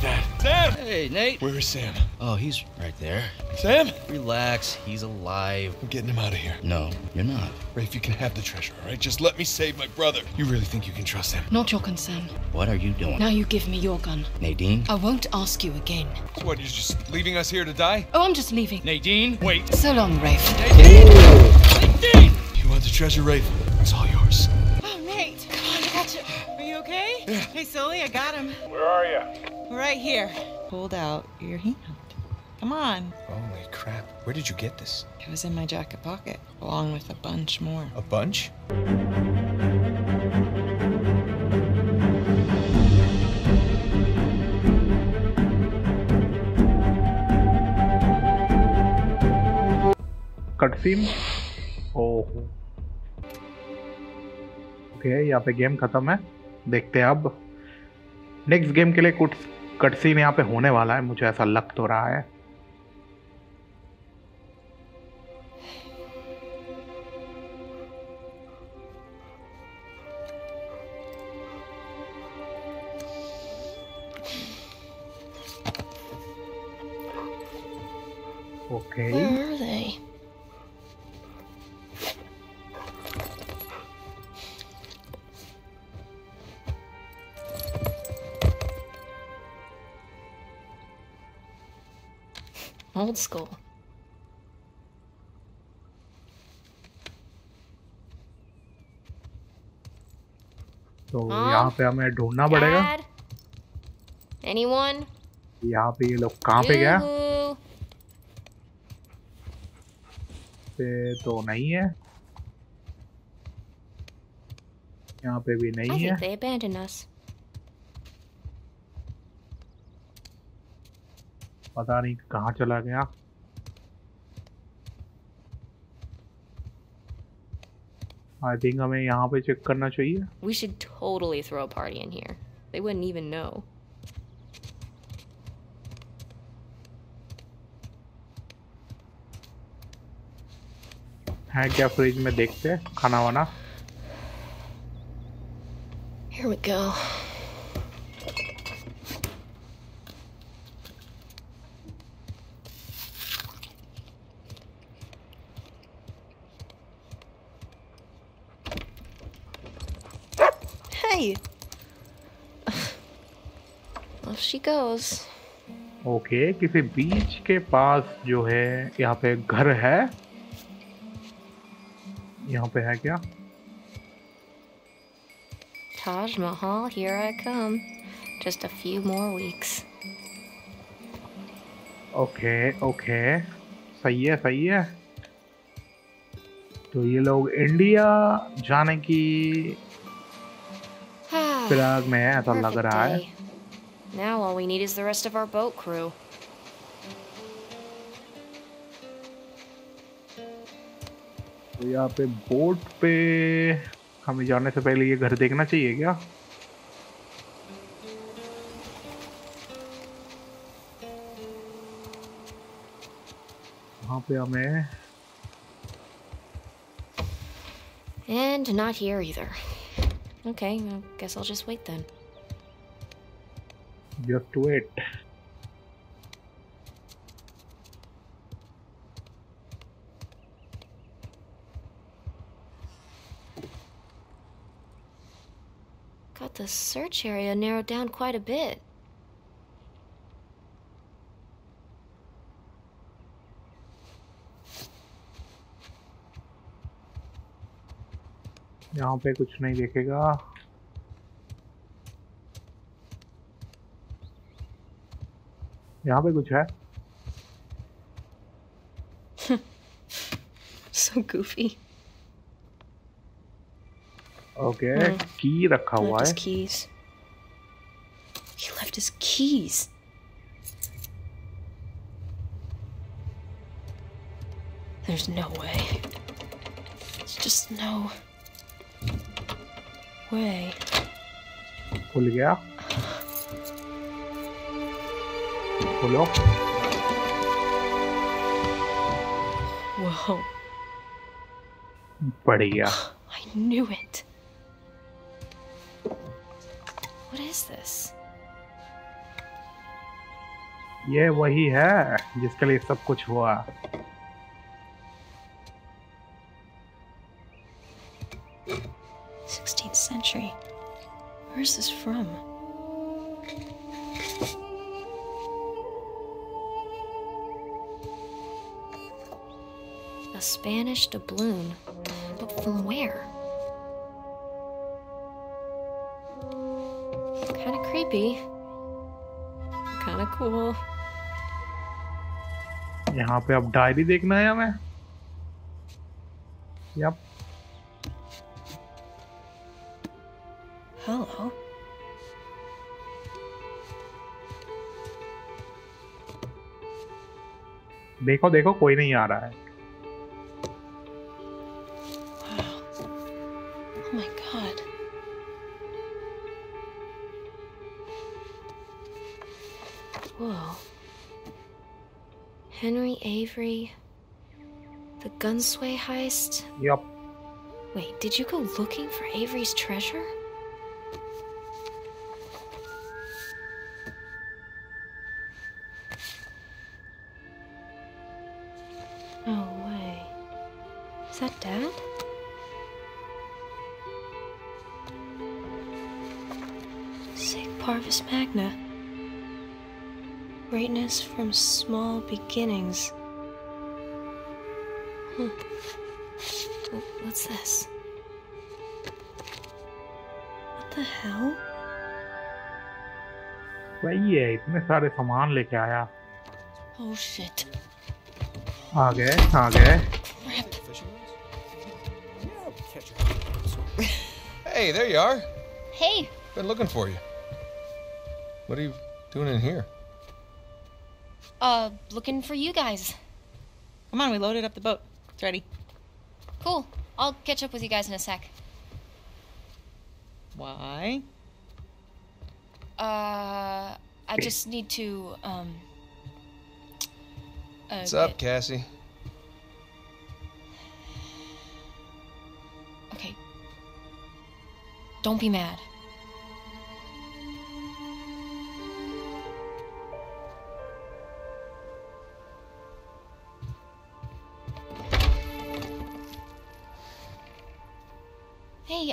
with that. Sam! Hey, Nate. Where is Sam? Oh, he's right there. Sam? Relax. He's alive. I'm getting him out of here. No, you're not. Rafe, you can have the treasure, all right? Just let me save my brother. You really think you can trust him? Not your concern. What are you doing? Now you give me your gun. Nadine? I won't ask you again. So what, you're just leaving us here to die? Oh, I'm just leaving. Nadine, wait. So long, Rafe. Nadine! Nadine! You want the treasure, Rafe? It's all yours. Oh, Nate. Come on, I got you. Are you okay? Yeah. Hey, Sully, I got him. Where are you? Right here. Hold out your hand. Come on. Holy crap. Where did you get this? It was in my jacket pocket, along with a bunch more. A bunch? Cut scene ओहो okay यहाँ पे game खत्म है देखते हैं अब next game के लिए कुछ कट सीन यहाँ पे होने वाला है मुझे ऐसा लग तो रहा है। Okay Old school. तो हाँ? यहाँ पे हमें ढूंढना पड़ेगा Dad? Anyone? यहाँ पे ये लोग कहाँ पे गया Yoo-hoo. पे तो नहीं है यहाँ पे भी I नहीं है पता नहीं कहाँ चला गया आई थिंक हमें यहाँ पे चेक करना चाहिए We should totally throw a party in here. They wouldn't even know. है क्या फ्रिज में देखते हैं खाना वाना Here we go. Hey! Off she goes. Okay किसी बीच के पास जो है यहाँ पे घर है यहाँ पे है क्या Taj Mahal, here I come. Just a few more weeks. Okay okay सही है सही है तो ये लोग इंडिया जाने की फिराक में है ऐसा लग रहा है. Now all we need is the rest of our boat crew. तो यहाँ पे बोट पे हमें जाने से पहले ये घर देखना चाहिए क्या वहाँ पे हमें And not here either. Okay, I guess I'll just wait then. You have to wait. Got the search area narrowed down quite a bit. यहाँ पे कुछ नहीं देखेगा यहाँ पे कुछ है So goofy. ओके हम्म। की रखा He हुआ left है his keys. He left his keys. There's no way. There's just no Way. खुल गया खोलो Whoa. बढ़िया I knew it. What is this? ये वही है जिसके लिए सब कुछ हुआ A Spanish doubloon. But from where? Kind of creepy. Kind of cool. यहाँ पे अब डायरी देखना है हमें यप Hello. देखो देखो कोई नहीं आ रहा है Whoa. Henry Avery. The Gunsway heist. Yep. Wait, did you go looking for Avery's treasure? No way. Is that Dad? Sic Parvis Magna. Greatness from small beginnings. Wh- What's this? What the hell? वही है इतने सारे सामान लेके आया Oh shit. आ गए आ गए Hey, there you are. Hey, Been looking for you. What are you doing in here? Uh, looking for you guys. Come on, we loaded up the boat. It's ready. Cool. I'll catch up with you guys in a sec. Why? Uh, I just need to, um. Uh, What's up, get- Cassie? Okay. Don't be mad.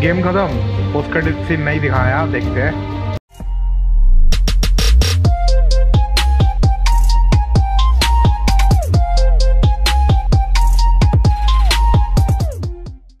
Game खत्म credit scene नहीं दिखाया देखते हैं।